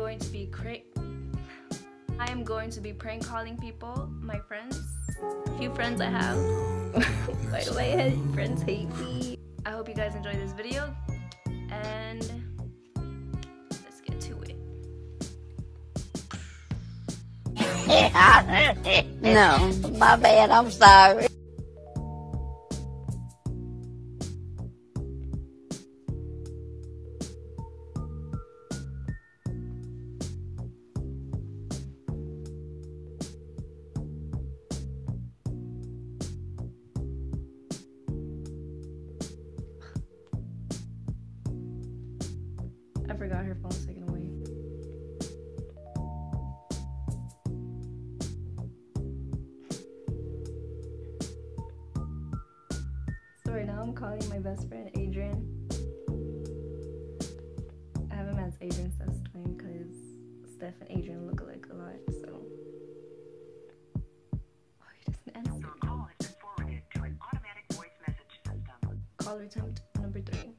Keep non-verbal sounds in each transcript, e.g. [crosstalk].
going to be cra- I am going to be prank calling people, my friends, a few friends I have. [laughs] By the way, [laughs] friends hate me. I hope you guys enjoy this video and let's get to it. [laughs] no, my bad. I'm sorry. Forgot her phone's taken away. So right now I'm calling my best friend Adrian. I have him as Adrian Steph's twin because Steph and Adrian look alike a lot, so. Oh, he doesn't answer. Your call has been forwarded to an automatic voice message system. Caller attempt number three.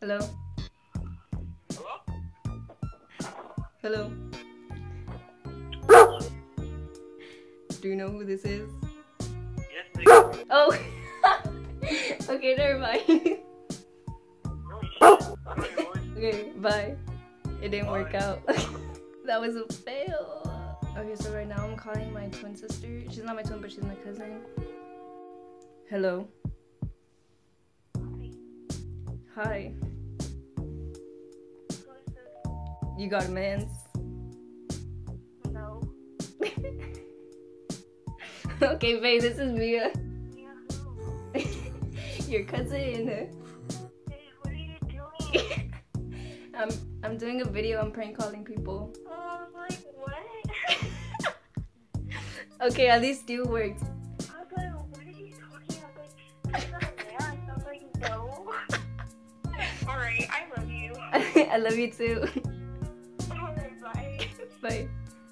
Hello? Hello? Hello? Do you know who this is? Yes, nigga. Oh! [laughs] okay, never mind. No shit. I know your voice. okay, bye. It didn't work out. [laughs] that was a fail. Okay, so right now I'm calling my twin sister. She's not my twin, but she's my cousin. Hello. Hi. You got a mans? No. [laughs] okay, babe, this is Mia. Yeah? [laughs] Your cousin. Hey, what are you doing? [laughs] I'm I'm doing a video. I'm prank calling people. Oh, like, what? Okay, at least you worked. I was like, what are you talking about? Like, I'm not a man. I was like, no. Alright, I love you. I love you too. Alright, bye. Bye.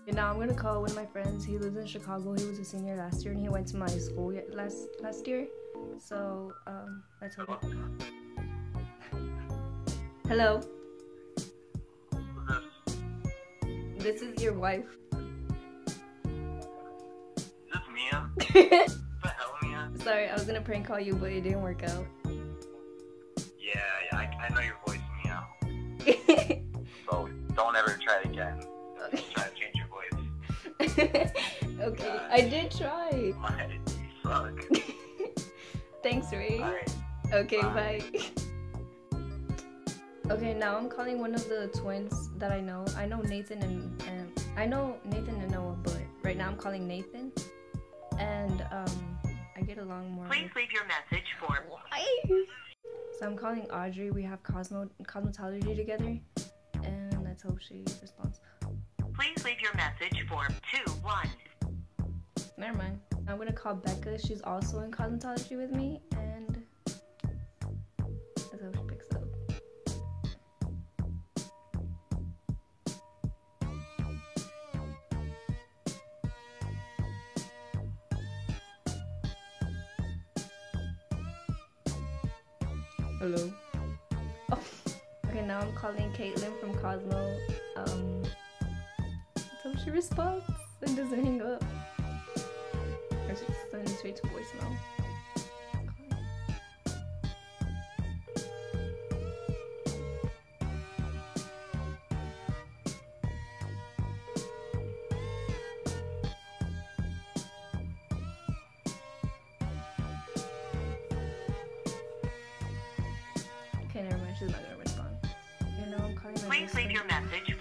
And now I'm gonna call one of my friends. He lives in Chicago. He was a senior last year, and he went to my school last last year. So um, let's hope. [laughs] Hello, this? this is your wife. Is this Mia? What [laughs] the hell, Mia? Sorry, I was gonna prank call you, but it didn't work out. Yeah, yeah, I, I know your voice, Mia. [laughs] I did try. My you suck. Thanks, Ray. Okay, Bye. bye. [laughs] okay, now I'm calling one of the twins that I know. I know Nathan and, and I know Nathan and Noah, but right now I'm calling Nathan, and um, I get along more. Please leave your message for So I'm calling Audrey. We have cosmo cosmetology together, and let's hope she responds. Please leave your message for two one. Never mind. I'm gonna call Becca. She's also in cosmetology with me, and let's hope she picks up. Hello. Oh. [laughs] Okay, now I'm calling Caitlin from Cosmo. Um, let's hope she responds and doesn't hang up. Is it to voicemail? Okay, never mind. She's not gonna respond. You know, I'm calling my Please leave your message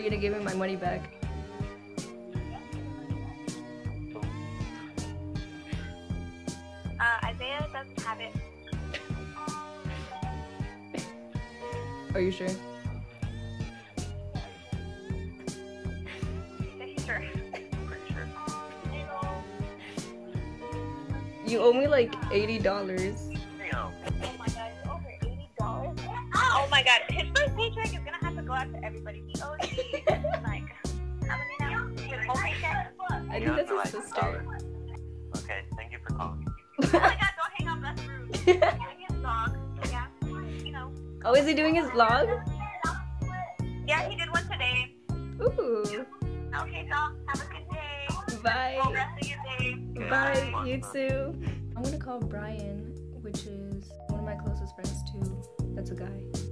you gonna give me my money back? Uh, Isaiah doesn't have it. Are you sure? sure. Sure. You owe me like eighty dollars. Out to everybody. He owes me like how many now? His whole paycheck. I think that's me his sister. Okay, thank you for calling. Oh my god, don't hang up. That's rude. [laughs] He's doing his vlog. Yeah, you know. oh, is he doing his vlog? Yeah, he did one today. Ooh. Okay, doll. Have a good day. Bye. rest of your day. Bye. You too. I'm gonna call Brian, which is one of my closest friends too. That's a guy.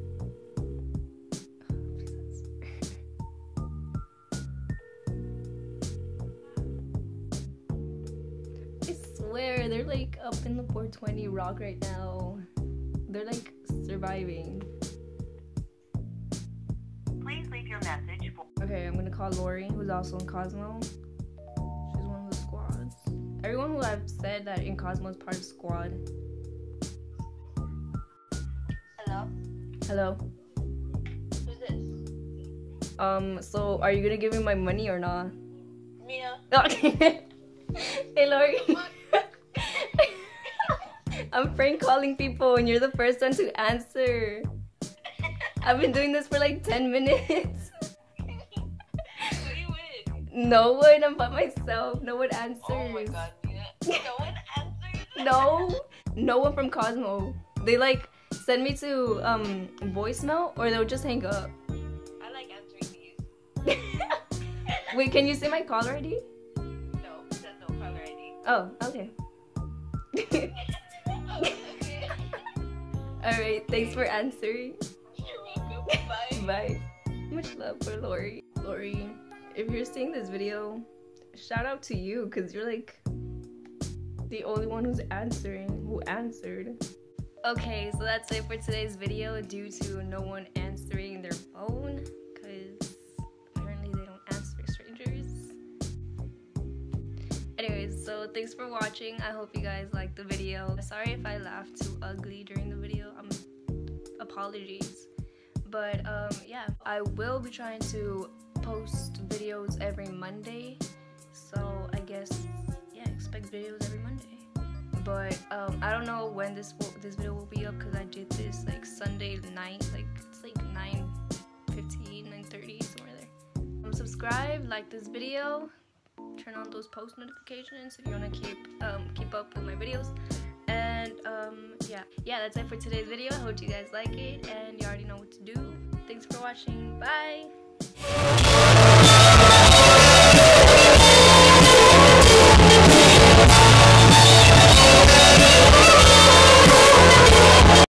They're like up in the 420 rock right now. They're like surviving. Please leave your message for. Okay, I'm gonna call Lori, who's also in Cosmo. She's one of the squads. Everyone who I've said that in Cosmo is part of squad. Hello. Hello. Who's this? Um, so are you gonna give me my money or not? Mia. [laughs] Okay. hey Lori. I'm prank calling people and you're the first one to answer. I've been doing this for like 10 minutes. Who you with? No one, I'm by myself. No one answers. Oh my god, Mia. No one answers. No, no one from Cosmo. They like send me to um voicemail or they'll just hang up. I like answering these. [laughs] Wait, can you say my caller ID? No, no caller ID. Oh, okay. [laughs] Alright, thanks for answering. You're welcome. Bye. [laughs] Bye. Much love for Lori. Lori, if you're seeing this video, shout out to you because you're like the only one who's answering, who answered. Okay, so that's it for today's video due to no one answering thanks for watching. I hope you guys liked the video. Sorry if I laughed too ugly during the video. i'm apologies. But um, yeah, I will be trying to post videos every Monday. So I guess yeah, expect videos every Monday. But um, I don't know when this will, this video will be up because I did this like Sunday night, like it's like 9 15, 9 30, somewhere there. Um, subscribe, like this video, turn on those post notifications if you want to keep um, keep up with my videos. And um, yeah. Yeah that's it for today's video. I hope you guys like it and you already know what to do. Thanks for watching. Bye.